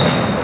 I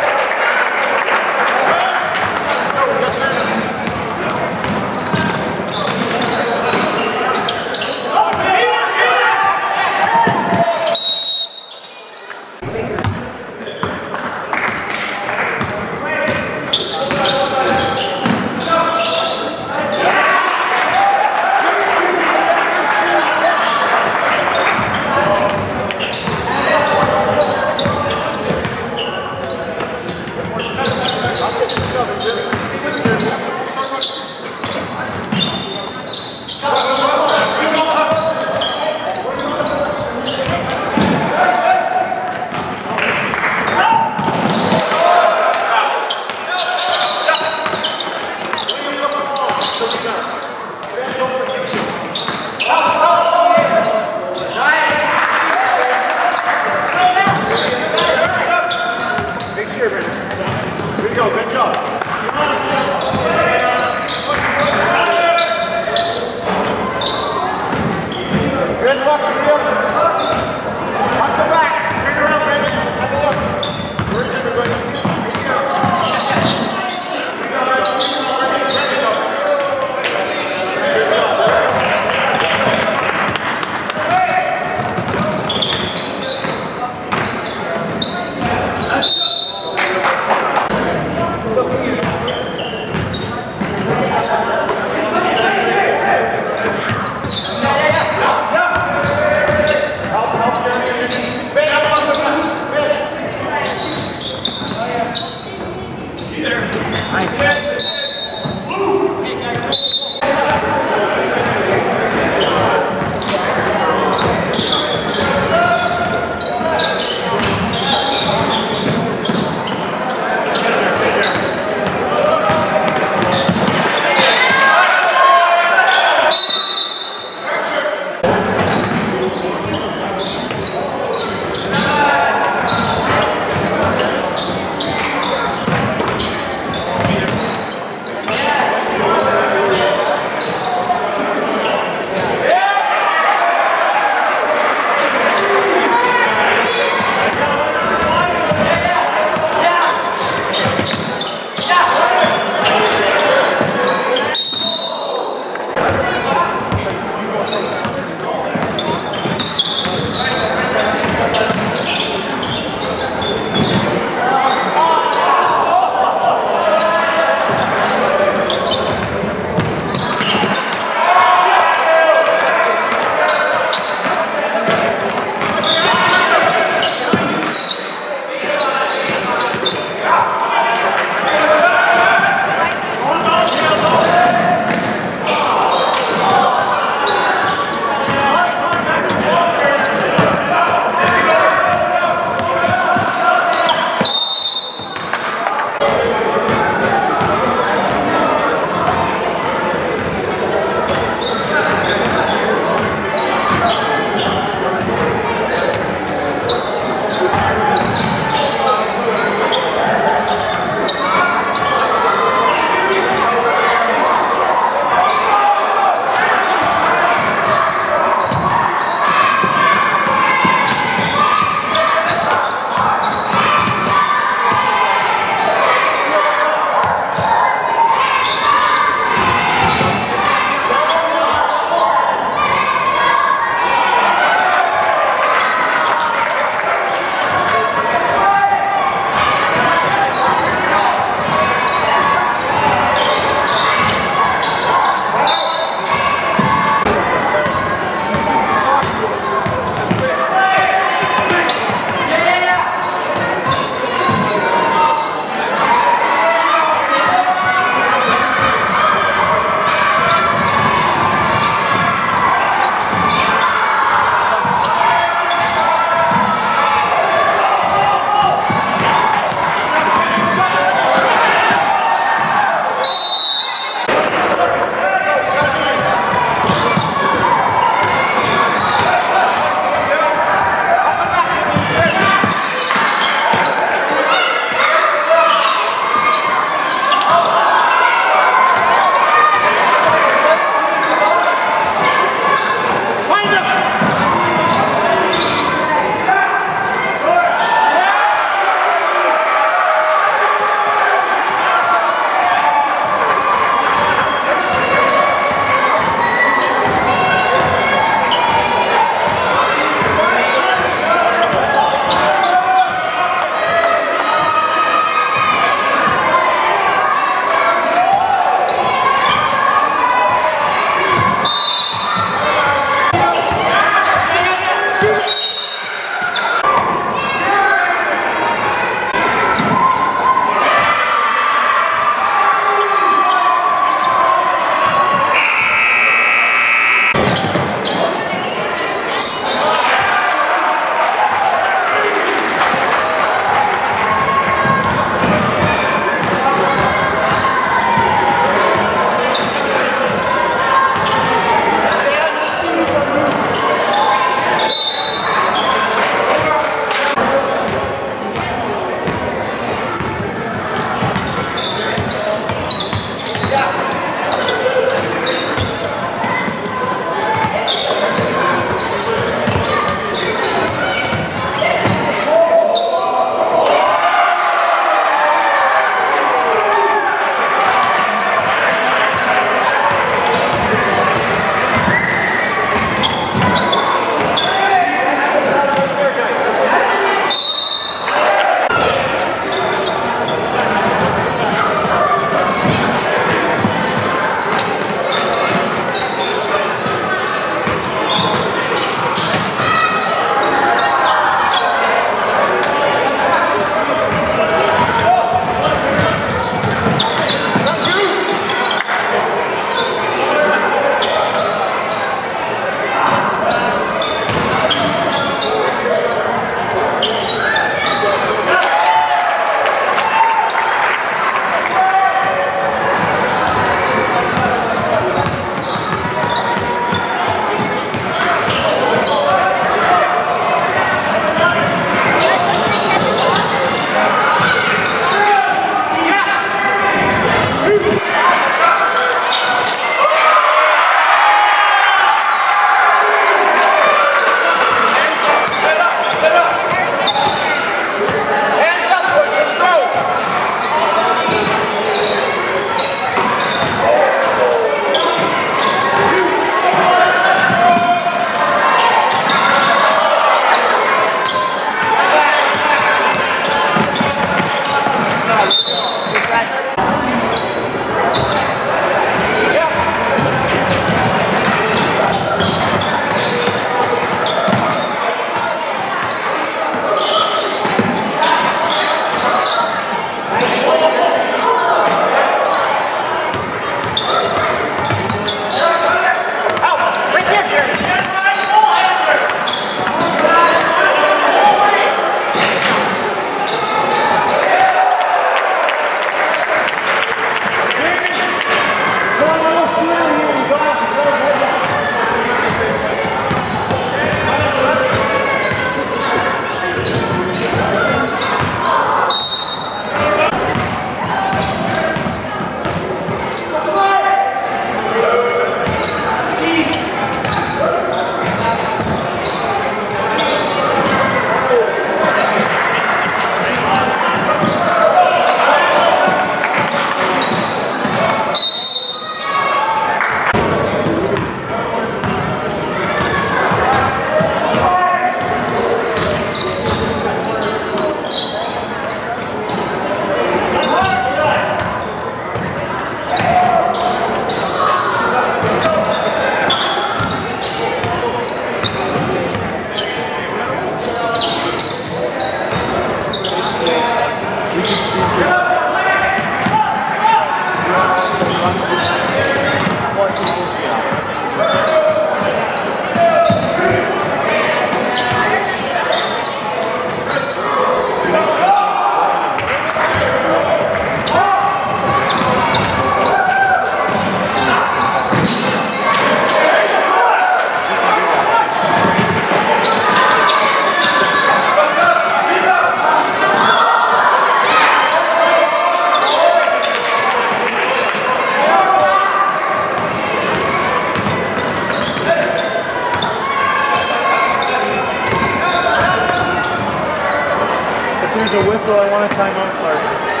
Whistle, I want a timeout, Clark.